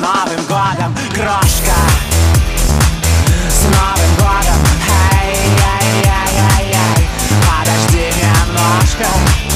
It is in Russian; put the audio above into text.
Новым годом, крошка. С Новым годом, эй-яй-яй-яй Подожди немножко.